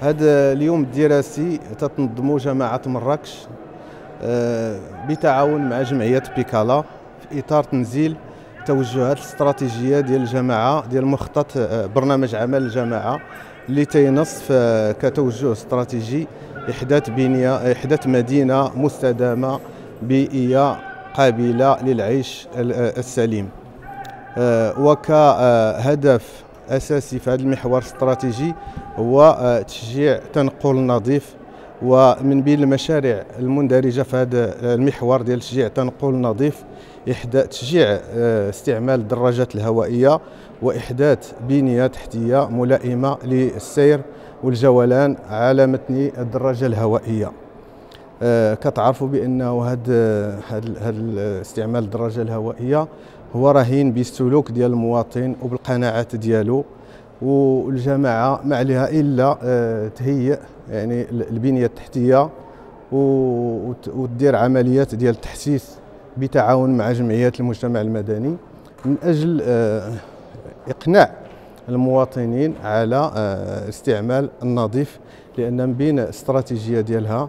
هذا اليوم الدراسي تتنظمه جماعة مراكش آه، بتعاون مع جمعية بيكالا في إطار تنزيل التوجهات الاستراتيجية ديال الجماعة ديال مخطط آه، برنامج عمل الجماعة اللي تينص كتوجه استراتيجي إحداث بنية إحداث مدينة مستدامة بيئية قابلة للعيش آه، السليم وكهدف اساسي في هذا المحور الاستراتيجي هو آه، تشجيع التنقل النظيف ومن بين المشاريع المندرجه في هذا المحور ديال تشجيع التنقل النظيف احداث تشجيع آه، استعمال الدراجات الهوائيه واحداث بنيه تحتيه ملائمه للسير والجولان على متن الدراجه الهوائيه آه، كتعرفوا بانه هاد هاد استعمال الدراجه الهوائيه هو رهين بالسلوك ديال المواطن وبالقناعات ديالو والجماعه ما عليها الا آه، تهيئ يعني البنيه التحتيه وتدير عمليات ديال التحسيس بتعاون مع جمعيات المجتمع المدني من اجل آه، اقناع المواطنين على استعمال النظيف لان من بين الاستراتيجيه ديالها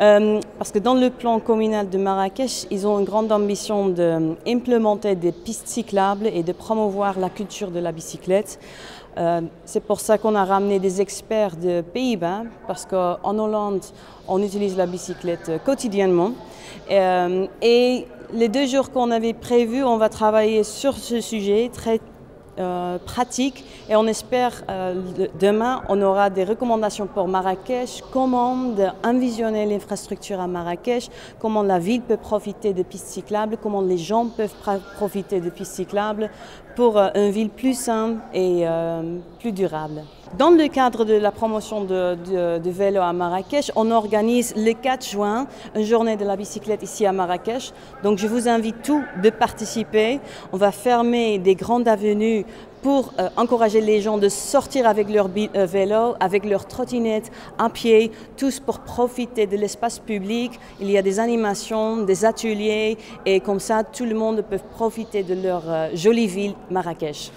Euh, parce que dans le plan communal de Marrakech, ils ont une grande ambition d'implémenter euh, des pistes cyclables et de promouvoir la culture de la bicyclette. Euh, c'est pour ça qu'on a ramené des experts de Pays-Bas, parce qu'en Hollande, on utilise la bicyclette quotidiennement. et les deux jours qu'on avait prévus, on va travailler sur ce sujet, traiter euh, pratique et on espère euh, demain on aura des recommandations pour Marrakech, comment envisionner l'infrastructure à Marrakech, comment la ville peut profiter des pistes cyclables, comment les gens peuvent profiter des pistes cyclables pour euh, une ville plus simple et plus durable. Dans le cadre de la promotion de, de, de, vélo à Marrakech, on organise le 4 juin une journée de la bicyclette ici à Marrakech. Donc je vous invite tous de participer. On va fermer des grandes avenues pour euh, encourager les gens de sortir avec leur euh, vélo, avec leur trottinette, à pied, tous pour profiter de l'espace public. Il y a des animations, des ateliers et comme ça tout le monde peut profiter de leur euh, jolie ville Marrakech.